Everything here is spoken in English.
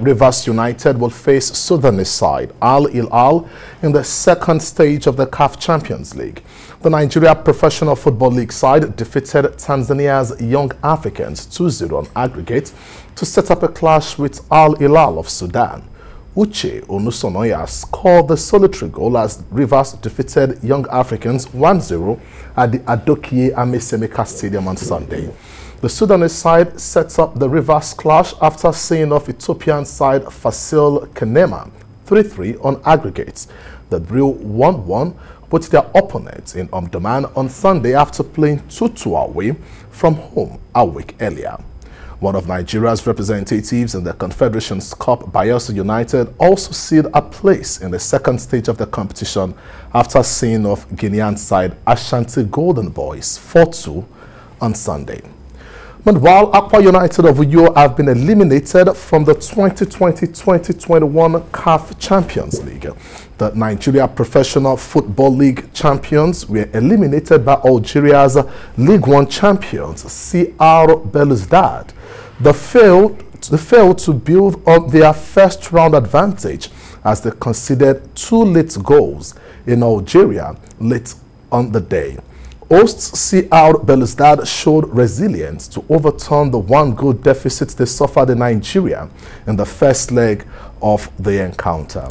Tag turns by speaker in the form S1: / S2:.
S1: Rivers United will face Sudanese side Al Hilal in the second stage of the CAF Champions League. The Nigeria Professional Football League side defeated Tanzania's Young Africans 2-0 on aggregate to set up a clash with Al Hilal of Sudan. Uche Onwuasonaya scored the solitary goal as Rivers defeated Young Africans 1-0 at the Adokiye Amiesimaka Stadium on Sunday. The Sudanese side sets up the reverse clash after seeing off Ethiopian side Fasil Kenema 3-3 on aggregates. The drew 1-1 with their opponents in Omdurman on Sunday after playing 2-2 away from home a week earlier. One of Nigeria's representatives in the Confederations Cup, Bayelsa United, also sealed a place in the second stage of the competition after seeing off Guinean side Ashanti Golden Boys 4-2 on Sunday. Meanwhile, Akwa United of Uyo have been eliminated from the 2020-2021 CAF Champions League. The Nigeria Professional Football League champions were eliminated by Algeria's League One champions, CR Belouizdad. They failed, they failed to build on their first round advantage as they conceded two late goals in Algeria late on the day. Hosts CR Belouizdad showed resilience to overturn the one-goal deficit they suffered in Nigeria in the first leg of the encounter.